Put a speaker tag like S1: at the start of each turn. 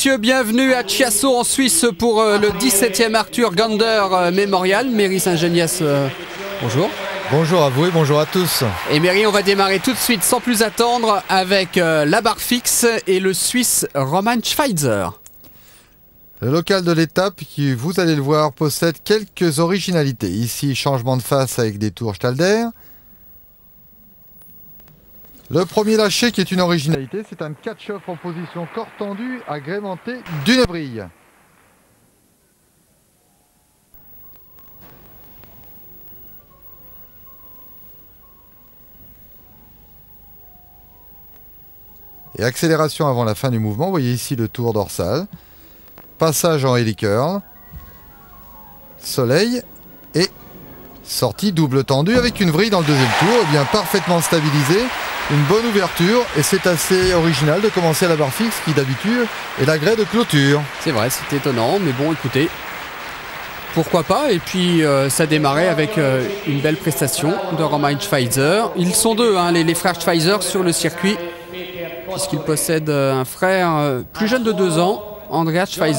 S1: messieurs, bienvenue à Chiasso en Suisse pour euh, le 17e Arthur Gander euh, Memorial. Mairie Saint-Genias, euh, bonjour.
S2: Bonjour à vous et bonjour à tous.
S1: Et Mairie, on va démarrer tout de suite sans plus attendre avec euh, la barre fixe et le Suisse Roman Schweitzer.
S2: Le local de l'étape, qui vous allez le voir, possède quelques originalités. Ici, changement de face avec des tours Stalder. Le premier lâché qui est une originalité, c'est un catch-off en position corps tendu agrémenté d'une brille. Et accélération avant la fin du mouvement, vous voyez ici le tour dorsal. Passage en hélicurl. Soleil et sortie double tendue avec une vrille dans le deuxième tour, eh bien parfaitement stabilisée, une bonne ouverture et c'est assez original de commencer à la barre fixe qui d'habitude est la grès de clôture.
S1: C'est vrai, c'est étonnant, mais bon, écoutez, pourquoi pas? Et puis, euh, ça démarrait avec euh, une belle prestation de Roman Schweitzer. Ils sont deux, hein, les, frères Schweitzer, sur le circuit, puisqu'ils possèdent euh, un frère plus jeune de deux ans, Andreas Schweitzer.